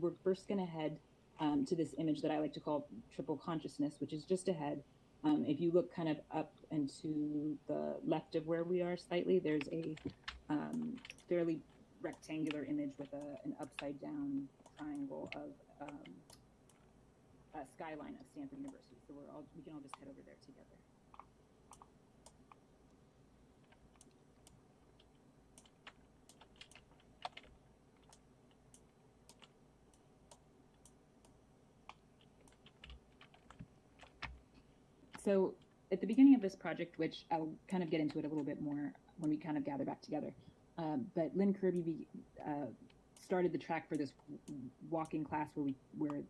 we're first going to head um, to this image that I like to call triple consciousness, which is just ahead. Um, if you look kind of up and to the left of where we are slightly, there's a um, fairly rectangular image with a, an upside down triangle of um, a skyline of Stanford University. So we're all we can all just head over there together. So at the beginning of this project, which I'll kind of get into it a little bit more when we kind of gather back together, um, but Lynn Kirby uh, started the track for this walking class where we where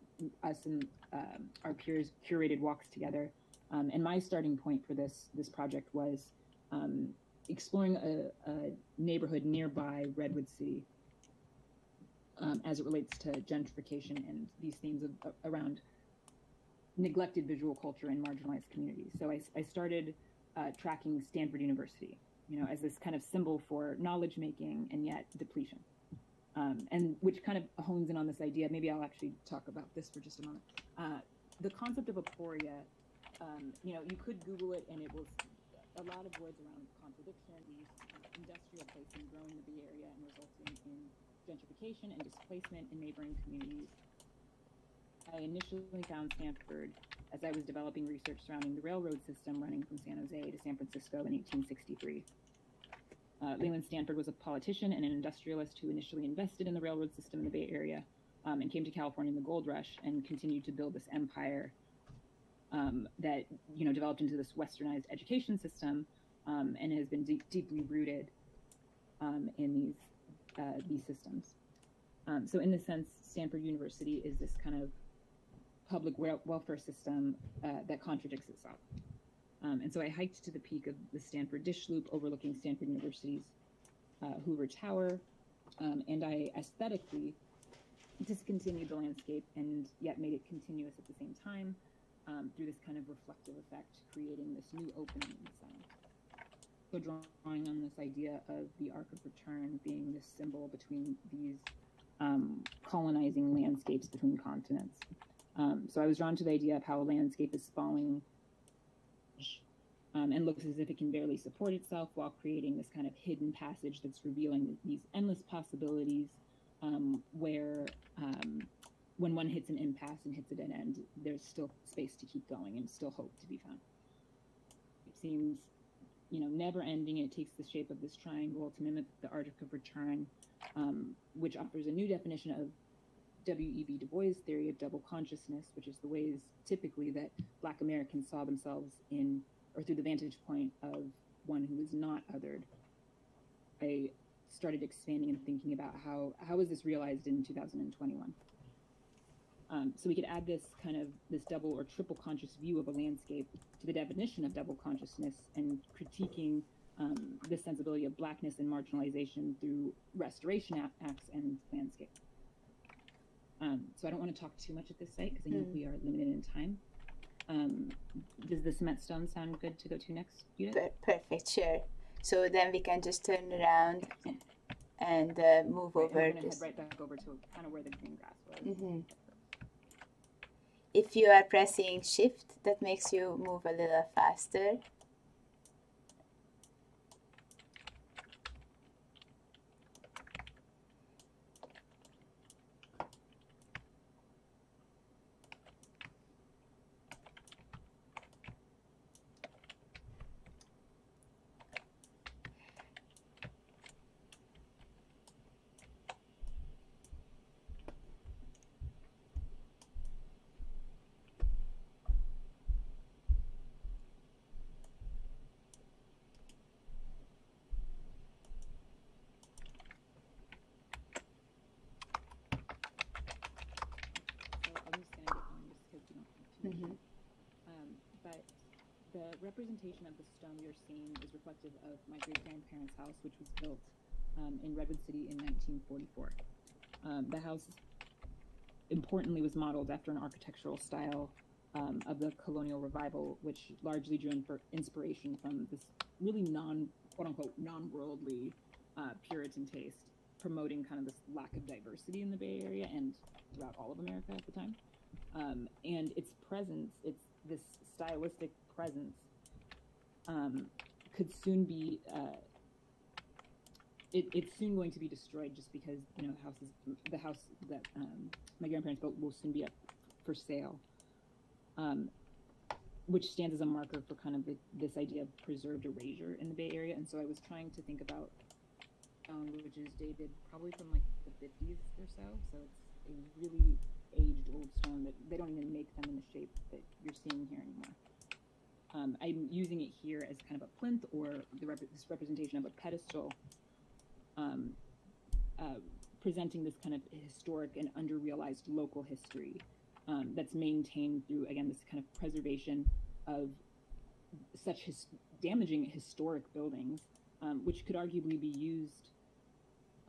us and um, our peers curated walks together. Um, and my starting point for this this project was um, exploring a, a, neighborhood nearby Redwood City as it relates to gentrification and these themes of, around neglected visual culture in marginalized communities. So I, I started uh, tracking Stanford University, you know, as this kind of symbol for knowledge making and yet depletion. Um, and which kind of hones in on this idea. Maybe I'll actually talk about this for just a moment. Uh, the concept of aporia, um, you know, you could Google it and it will, a lot of words around contradiction, these industrial placing growing the Bay Area and resulting in gentrification and displacement in neighboring communities I initially found Stanford as I was developing research surrounding the railroad system running from San Jose to San Francisco in 1863. Uh, Leland Stanford was a politician and an industrialist who initially invested in the railroad system in the Bay Area um, and came to California in the gold rush and continued to build this empire um, that you know developed into this westernized education system um, and has been deep, deeply rooted um, in these uh, these systems. Um, so in this sense, Stanford University is this kind of public welfare system uh, that contradicts itself. Um, and so I hiked to the peak of the Stanford Dish Loop overlooking Stanford University's uh, Hoover Tower, um, and I aesthetically discontinued the landscape and yet made it continuous at the same time um, through this kind of reflective effect, creating this new opening in the. So drawing on this idea of the Arc of Return being this symbol between these um, colonizing landscapes between continents. Um, so I was drawn to the idea of how a landscape is falling um, and looks as if it can barely support itself while creating this kind of hidden passage that's revealing these endless possibilities um, where um, when one hits an impasse and hits a dead end, there's still space to keep going and still hope to be found. It seems, you know, never ending. It takes the shape of this triangle to mimic the Arc of Return, um, which offers a new definition of W.E.B. Du Bois' theory of double consciousness, which is the ways typically that Black Americans saw themselves in, or through the vantage point of one who is not othered. I started expanding and thinking about how how is this realized in 2021. Um, so we could add this kind of this double or triple conscious view of a landscape to the definition of double consciousness and critiquing um, this sensibility of blackness and marginalization through restoration acts and landscape. Um, so I don't want to talk too much at this site because I know mm. we are limited in time. Um, does the cement stone sound good to go to next, Per- perfect, sure. So then we can just turn around and uh, move right, over. I'm head right back over to kind of where the green grass was. Mm-hmm. If you are pressing shift, that makes you move a little faster. Representation of the stone you're seeing is reflective of my great grandparents' house, which was built um, in Redwood City in 1944. Um, the house, importantly, was modeled after an architectural style um, of the colonial revival, which largely drew in inspiration from this really non, quote unquote, non worldly uh, Puritan taste, promoting kind of this lack of diversity in the Bay Area and throughout all of America at the time. Um, and its presence, its this stylistic presence, um, could soon be uh, it, it's soon going to be destroyed just because you know the house is the house that um, my grandparents built will soon be up for sale, um, which stands as a marker for kind of the, this idea of preserved erasure in the Bay Area. And so I was trying to think about which is dated probably from like the 50s or so. So it's a really aged old stone that they don't even make them in the shape that you're seeing here anymore. Um, I'm using it here as kind of a plinth or the rep- this representation of a pedestal um, uh, presenting this kind of historic and underrealized local history um, that's maintained through, again, this kind of preservation of such his- damaging historic buildings, um, which could arguably be used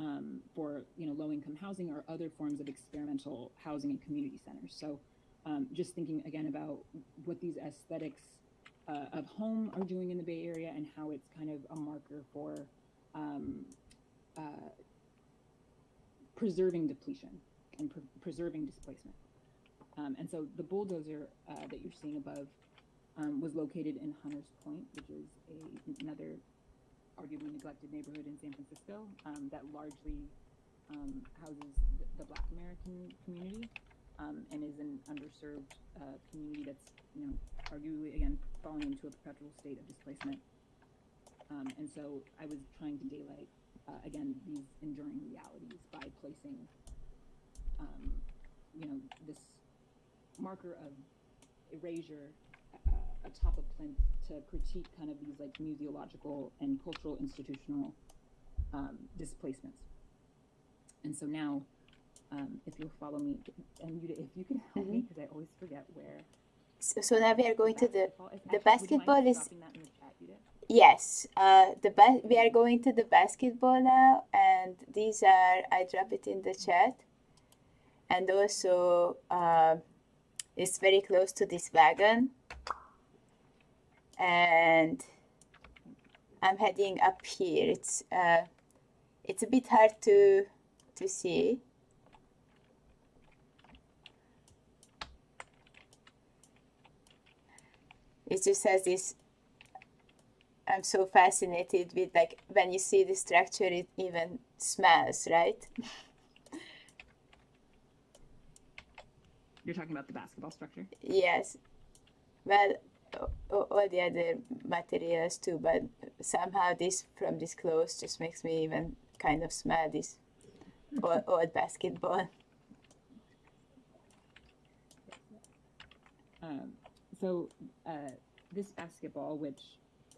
um, for, you know, low-income housing or other forms of experimental housing and community centers. So, um, just thinking again about what these aesthetics uh, of home are doing in the Bay Area and how it's kind of a marker for um, uh, preserving depletion and pre- preserving displacement. Um, and so the bulldozer uh, that you're seeing above um, was located in Hunters Point, which is a, another arguably neglected neighborhood in San Francisco um, that largely um, houses the, the, Black American community um, and is an underserved uh, community that's, you know, arguably again falling into a perpetual state of displacement. Um, and so I was trying to daylight uh, again, these enduring realities by placing, um, you know, this marker of erasure a plinth to critique kind of these like museological and cultural institutional um, displacements. And so now, um, if you'll follow me, and you, if you can help mm-hmm. me, because I always forget where. So, so now we are going to the the basketball is. Yes, uh, the ba- we are going to the basketball now, and these are I drop it in the chat, and also uh, it's very close to this wagon, and I'm heading up here. It's uh, it's a bit hard to to see. It just has this I'm so fascinated with like when you see the structure, it even smells, right? You're talking about the basketball structure. Yes. Well, all the other materials too, but somehow this from this close just makes me even kind of smell this old, old basketball. Um, so uh, this basketball, which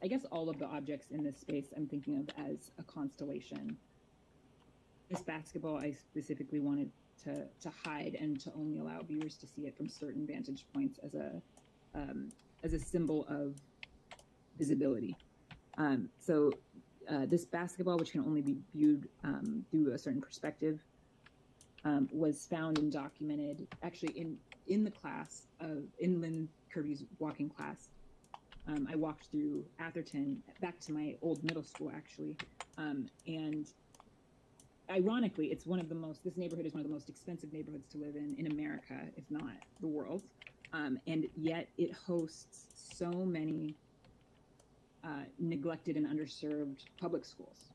I guess all of the objects in this space I'm thinking of as a constellation. This basketball I specifically wanted to, to hide and to only allow viewers to see it from certain vantage points as a um, as a symbol of visibility. Um, so uh, this basketball, which can only be viewed um, through a certain perspective, um, was found and documented actually in in the class of in Lynn Kirby's walking class um, I walked through Atherton back to my old middle school actually, um, and ironically, it's one of the most. This neighborhood is one of the most expensive neighborhoods to live in in America, if not the world, um, and yet it hosts so many uh, neglected and underserved public schools.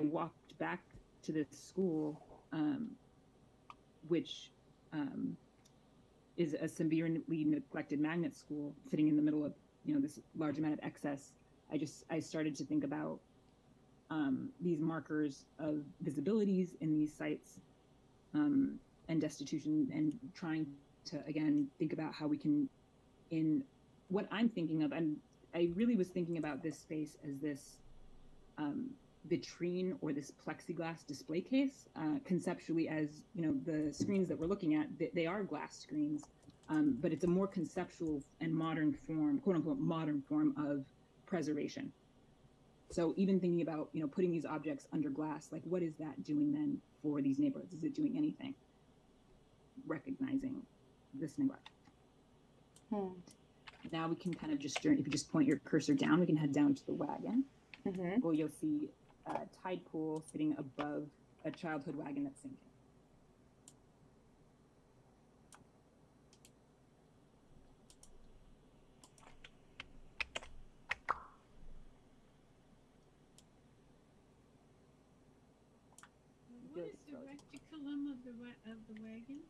I walked back to this school, um, which um, is a severely neglected magnet school sitting in the middle of you know this large amount of excess i just i started to think about um, these markers of visibilities in these sites um, and destitution and trying to again think about how we can in what i'm thinking of and i really was thinking about this space as this um, vitrine or this plexiglass display case uh, conceptually as you know the screens that we're looking at they, they are glass screens um, but it's a more conceptual and modern form, quote unquote, modern form of preservation. So even thinking about, you know, putting these objects under glass, like what is that doing then for these neighborhoods? Is it doing anything? Recognizing this neglect. Hmm. Now we can kind of just journey. If you just point your cursor down, we can head down to the wagon. Mm-hmm. Well, you'll see a tide pool sitting above a childhood wagon that's sinking.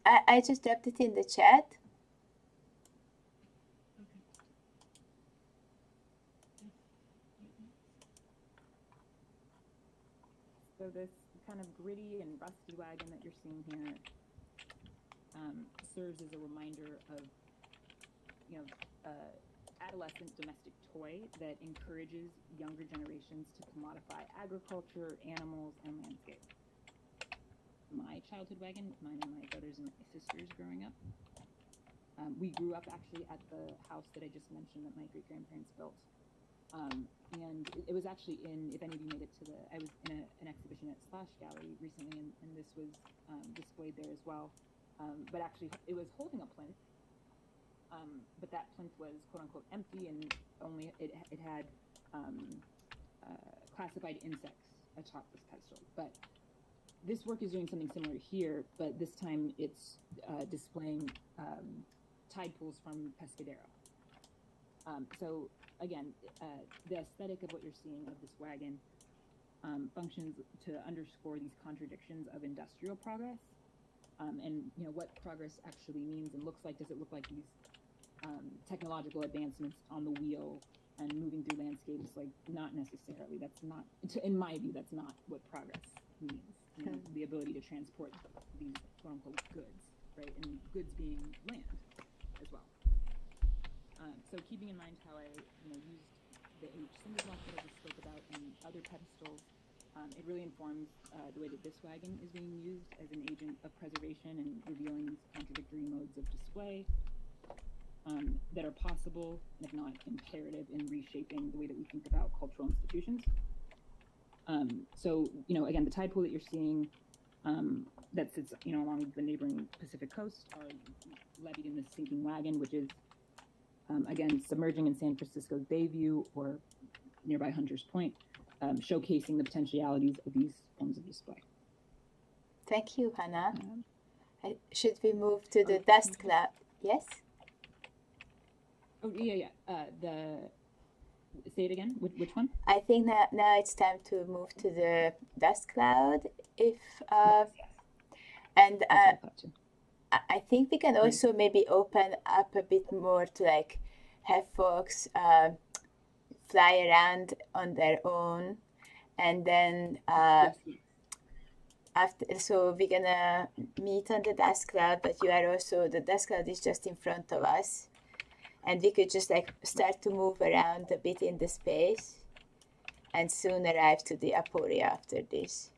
I, I just dropped it in the chat. So this kind of gritty and rusty wagon that you're seeing here um, serves as a reminder of, you know, uh, adolescent domestic toy that encourages younger generations to commodify agriculture, animals, and landscape my childhood wagon, mine and my brothers and my sisters growing up. Um, we grew up actually at the house that I just mentioned that my great grandparents built. Um, and it, it, was actually in, if any of you made it to the, I was in a, an exhibition at Slash Gallery recently, and, and this was um, displayed there as well. Um, but actually, it was holding a plinth, um, but that plinth was quote unquote empty and only it, it had um, uh, classified insects atop this pedestal. But this work is doing something similar here, but this time it's uh, displaying um, tide pools from Pescadero. Um, so again, uh, the aesthetic of what you're seeing of this wagon um, functions to underscore these contradictions of industrial progress um, and you know what progress actually means and looks like. Does it look like these um, technological advancements on the wheel and moving through landscapes? Like not necessarily. That's not, in my view, that's not what progress means the ability to transport these quote unquote goods, right? And goods being land as well. Um, so keeping in mind how I you know used the H block that I just spoke about and other pedestals, um, it really informs uh, the way that this wagon is being used as an agent of preservation and revealing these contradictory modes of display um, that are possible, if not imperative, in reshaping the way that we think about cultural institutions. Um, so, you know, again, the tide pool that you're seeing um, that sits, you know, along the neighboring Pacific coast are levied in the sinking wagon, which is, um, again, submerging in San Francisco's Bayview or nearby Hunters Point, um, showcasing the potentialities of these forms of display. Thank you, Hannah. should we move to the oh, dust cloud? Yes? Oh, yeah, yeah. Uh, the say it again. Which, which one? I think that now it's time to move to the dust cloud. If uh, and uh, I think we can also maybe open up a bit more to like have folks uh, fly around on their own, and then uh, after so we're gonna meet on the dust cloud. But you are also the dust cloud is just in front of us and we could just like start to move around a bit in the space and soon arrive to the aporia after this.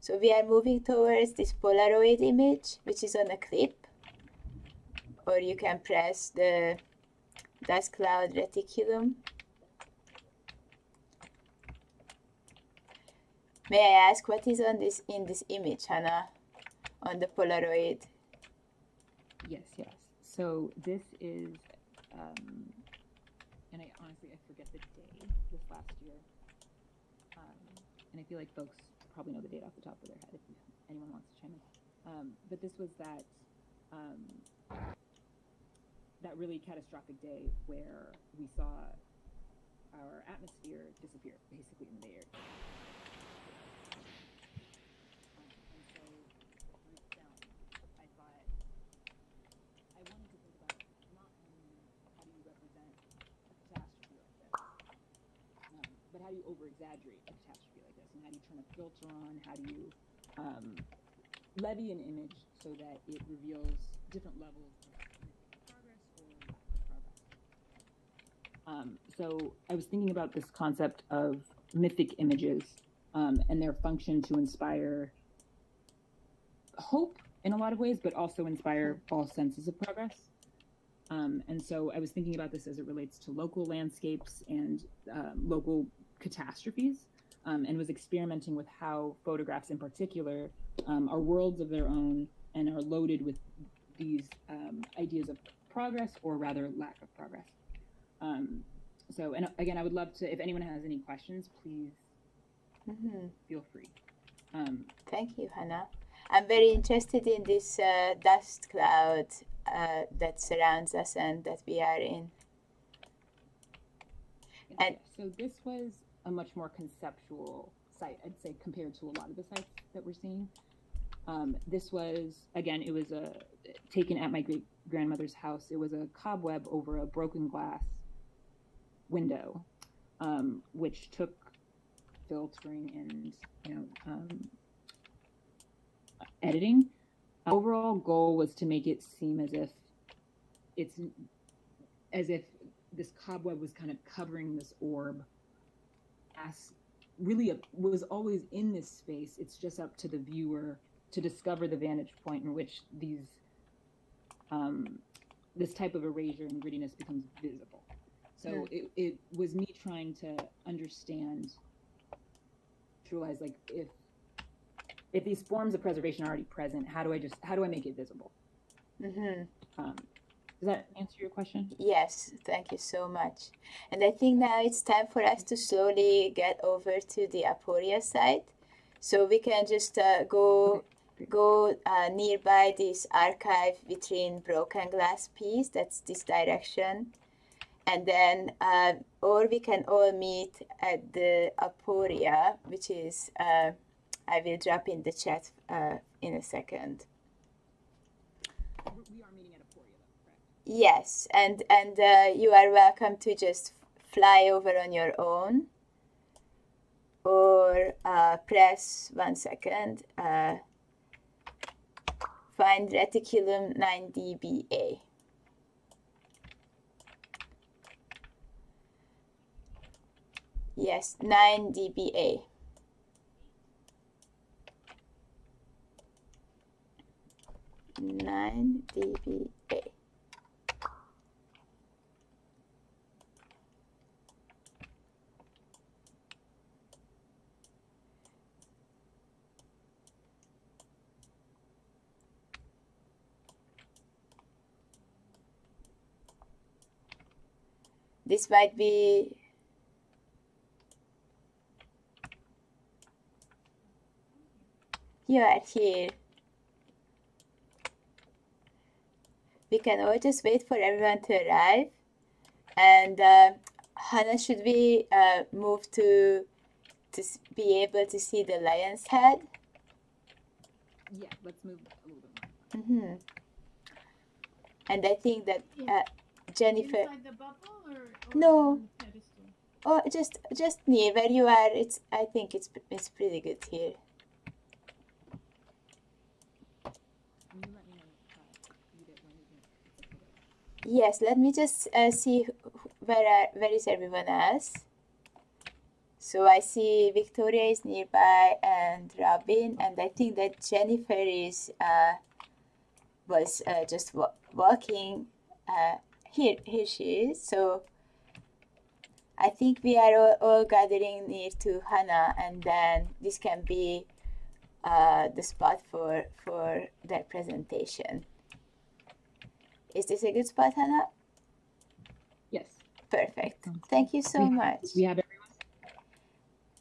So we are moving towards this Polaroid image, which is on a clip, or you can press the dust cloud reticulum. May I ask what is on this in this image, Hannah, on the Polaroid? Yes, yes. So this is um, and I honestly I forget the day this last year. Um, and I feel like folks probably know the date off the top of their head if anyone wants to chime in. Um, but this was that um, that really catastrophic day where we saw our atmosphere disappear basically in the Bay Area. how do you over exaggerate a catastrophe like this? And how do you turn a filter on? How do you um, levy an image so that it reveals different levels of progress or lack of progress? Um, so I was thinking about this concept of mythic images um, and their function to inspire hope in a lot of ways, but also inspire false senses of progress. Um, and so I was thinking about this as it relates to local landscapes and um, local catastrophes um, and was experimenting with how photographs in particular um, are worlds of their own and are loaded with these um, ideas of progress or rather lack of progress. Um, so, and again, I would love to, if anyone has any questions, please mm-hmm. feel free. Um, Thank you, Hannah. I'm very interested in this uh, dust cloud uh, that surrounds us and that we are in. And so this was a much more conceptual site, I'd say, compared to a lot of the sites that we're seeing. Um, this was again, it was a taken at my great grandmother's house. It was a cobweb over a broken glass window, um, which took filtering and you know um, editing. Overall goal was to make it seem as if it's as if this cobweb was kind of covering this orb as really a, was always in this space it's just up to the viewer to discover the vantage point in which these um, this type of erasure and grittiness becomes visible so yeah. it, it was me trying to understand to realize like if if these forms of preservation are already present how do i just how do i make it visible mm-hmm. um, does that answer your question? Yes, thank you so much. And I think now it's time for us to slowly get over to the Aporia site. So we can just uh, go go uh, nearby this archive vitrine broken glass piece. That's this direction. And then, uh, or we can all meet at the Aporia, which is, uh, I will drop in the chat uh, in a second. Yes, and and uh, you are welcome to just fly over on your own, or uh, press one second. Uh, find reticulum 9dBA. Yes, 9 dBA. 9 dBA. This might be you are here. We can all just wait for everyone to arrive. And uh, Hannah, should we uh, move to to be able to see the lion's head? Yeah, let's move a little bit more. Mm-hmm. And I think that uh, Jennifer. Inside the bubble or, or no. Oh, just just near where you are. It's I think it's it's pretty good here. Yes, let me just uh, see where are, where is everyone else. So I see Victoria is nearby and Robin, and I think that Jennifer is uh, was uh, just walking uh, here here she is. So I think we are all, all gathering near to Hannah and then this can be uh, the spot for for their presentation. Is this a good spot Hannah? Yes. Perfect. Thank you so we, much. we have everyone.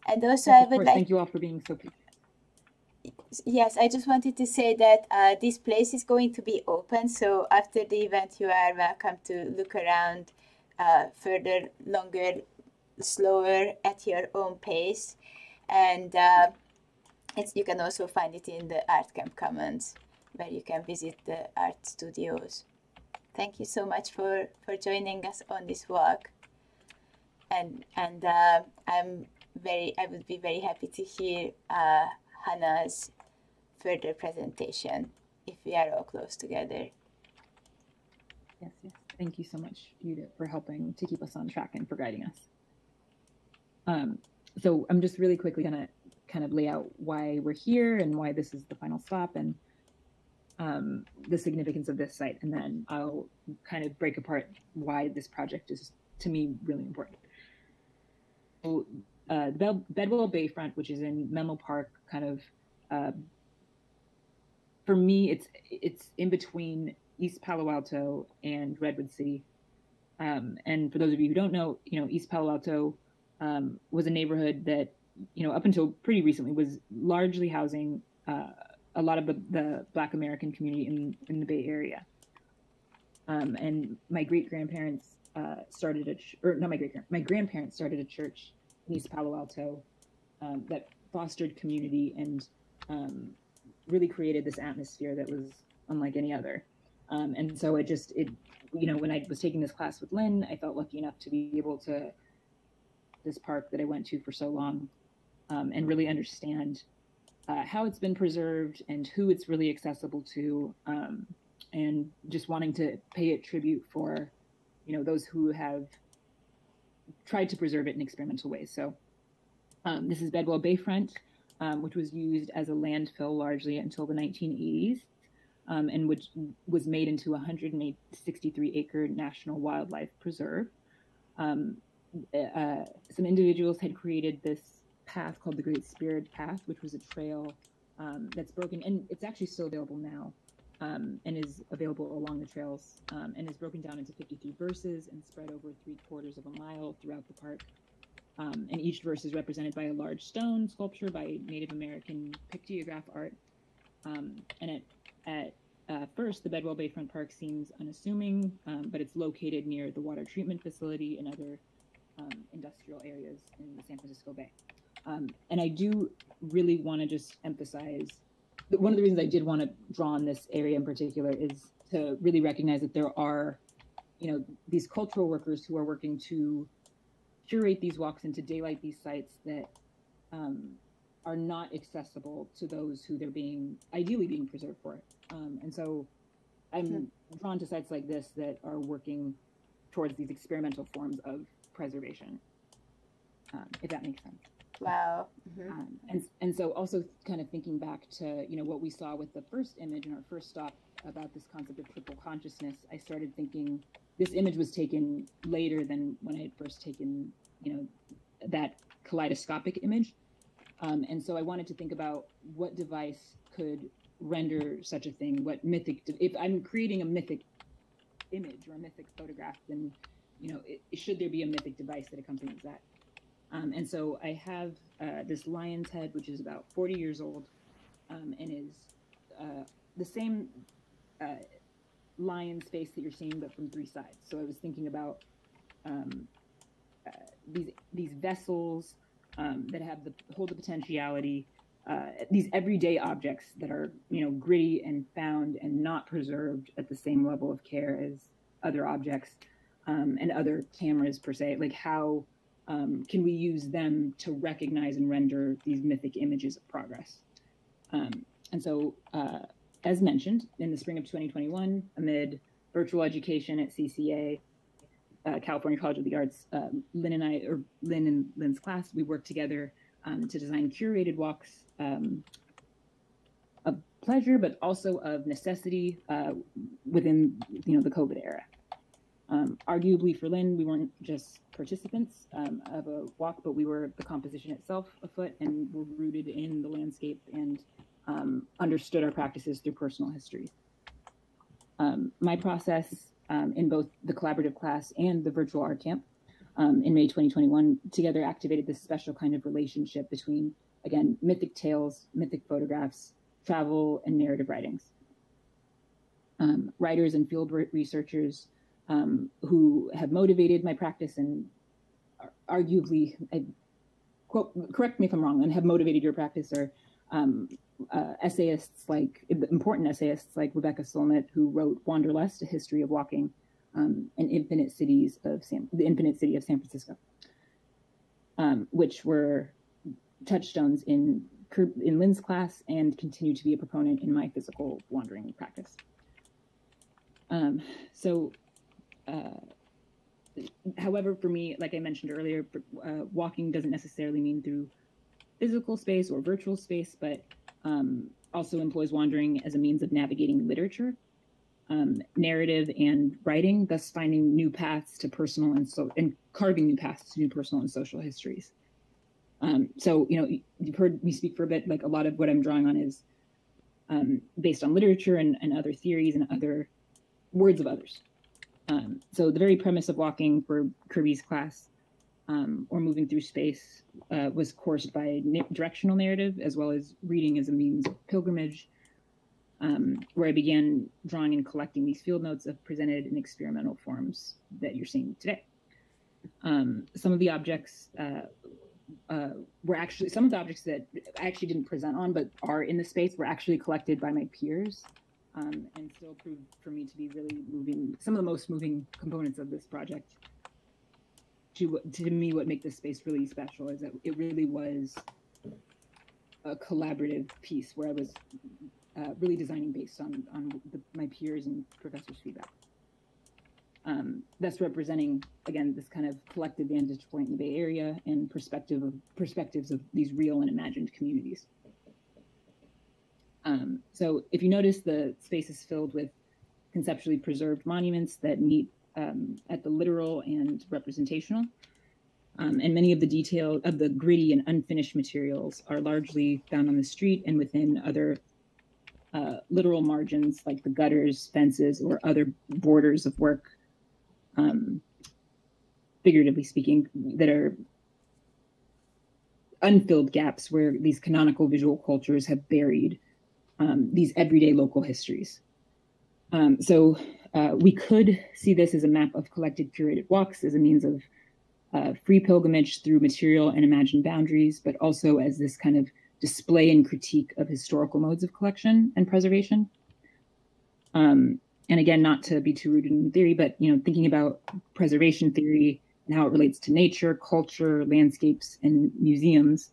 And also I would course. like thank you all for being so patient yes, I just wanted to say that uh, this place is going to be open. So after the event, you are welcome to look around uh, further, longer, slower at your own pace. And uh, it's, you can also find it in the Art Camp Commons, where you can visit the art studios. Thank you so much for, for joining us on this walk. And, and uh, I'm very, I would be very happy to hear uh, Hannah's further presentation if we are all close together. Yes, yes. Thank you so much, Judith, for helping to keep us on track and for guiding us. Um, so I'm just really quickly going to kind of lay out why we're here and why this is the final stop and um, the significance of this site. And then I'll kind of break apart why this project is, to me, really important. So, uh, the Bedwell Bayfront, which is in Menlo Park, kind of uh, for me, it's it's in between East Palo Alto and Redwood City. Um, and for those of you who don't know, you know East Palo Alto um, was a neighborhood that you know up until pretty recently was largely housing uh, a lot of the, the, Black American community in in the Bay Area. Um, and my great grandparents uh, started a ch- or not my great my grandparents started a church in East Palo Alto um, that fostered community and um, really created this atmosphere that was unlike any other. Um, and so it just it you know when I was taking this class with Lynn, I felt lucky enough to be able to this park that I went to for so long um, and really understand uh, how it's been preserved and who it's really accessible to, um, and just wanting to pay it tribute for, you know, those who have tried to preserve it in experimental ways. So um, this is Bedwell Bayfront, um, which was used as a landfill largely until the 1980s. Um, and which was made into a 163 acre national wildlife preserve. Um, uh, some individuals had created this path called the Great Spirit Path, which was a trail um, that's broken, and it's actually still available now, um, and is available along the trails, um, and is broken down into 53 verses and spread over three quarters of a mile throughout the park. Um, and each verse is represented by a large stone sculpture by Native American pictograph art. Um, and at, at uh, first, the Bedwell Bayfront Park seems unassuming, um, but it's located near the water treatment facility and other industrial areas in the San Francisco Bay. Um, and I do really want to just emphasize that one of the reasons I did want to draw on this area in particular is to really recognize that there are, you know, these cultural workers who are working to curate these walks and to daylight these sites that um, are not accessible to those who they're being ideally being preserved for. Um, and so I'm mm-hmm. drawn to sites like this that are working towards these experimental forms of preservation, um, if that makes sense. Wow. Mm-hmm. Um, and and so also kind of thinking back to you know what we saw with the first image in our first stop about this concept of triple consciousness, I started thinking this image was taken later than when I had first taken you know that kaleidoscopic image, um, and so I wanted to think about what device could render such a thing. What mythic? If I'm creating a mythic image or a mythic photograph, then you know it, should there be a mythic device that accompanies that? Um, and so I have uh, this lion's head, which is about 40 years old um, and is uh, the same uh, lion's face that you're seeing, but from three sides. So I was thinking about um, uh, these these vessels um, that have the hold the potentiality. Uh, these everyday objects that are, you know, gritty and found and not preserved at the same level of care as other objects um, and other cameras per se. Like how um, can we use them to recognize and render these mythic images of progress? Um, and so, uh, as mentioned, in the spring of 2021, amid virtual education at CCA, uh, California College of the Arts, uh, Lynn and I, or Lynn and Lynn's class, we worked together um, to design curated walks um, of pleasure, but also of necessity uh, within, you know, the COVID era. Um, arguably for Lynn, we weren't just participants um, of a walk, but we were the composition itself afoot and were rooted in the landscape and um, understood our practices through personal history. Um, my process um, in both the collaborative class and the virtual art camp um, in May 2021 together activated this special kind of relationship between, again, mythic tales, mythic photographs, travel, and narrative writings. writers and field researchers um, who have motivated my practice and arguably, I, quote, correct me if I'm wrong, and have motivated your practice are um, uh, essayists like important essayists like Rebecca Solnit, who wrote Wanderlust: A History of Walking, um, and Infinite Cities of San, the Infinite City of San Francisco, um, which were touchstones in in Lynn's class and continue to be a proponent in my physical wandering practice. Um, so uh, however, for me, like I mentioned earlier, uh, walking doesn't necessarily mean through physical space or virtual space, but um, also employs wandering as a means of navigating literature, um, narrative, and writing, thus finding new paths to personal and so and carving new paths to new personal and social histories. Um, so, you know, you've heard me speak for a bit. Like a lot of what I'm drawing on is um, based on literature and, and other theories and other words of others. Um, so the very premise of walking for Kirby's class um, or moving through space uh, was coursed by na- directional narrative as well as reading as a means of pilgrimage, um, where I began drawing and collecting these field notes of presented in experimental forms that you're seeing today. Um, some of the objects uh, uh, were actually some of the objects that I actually didn't present on, but are in the space, were actually collected by my peers, um, and still proved for me to be really moving. Some of the most moving components of this project. To to me, what make this space really special is that it really was a collaborative piece where I was uh, really designing based on on the, my peers and professors' feedback um, that's representing again this kind of collective vantage point in the Bay Area and perspective of perspectives of these real and imagined communities. Um, so if you notice, the space is filled with conceptually preserved monuments that meet um, at the literal and representational. Um, and many of the detail of the gritty and unfinished materials are largely found on the street and within other uh, literal margins like the gutters, fences, or other borders of work um, figuratively speaking, that are unfilled gaps where these canonical visual cultures have buried um, these everyday local histories. Um, so uh, we could see this as a map of collected curated walks as a means of uh, free pilgrimage through material and imagined boundaries, but also as this kind of display and critique of historical modes of collection and preservation. Um, and again, not to be too rooted in theory, but you know, thinking about preservation theory and how it relates to nature, culture, landscapes, and museums,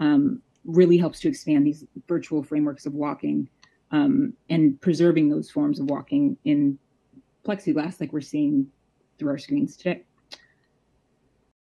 um, really helps to expand these virtual frameworks of walking um, and preserving those forms of walking in plexiglass, like we're seeing through our screens today.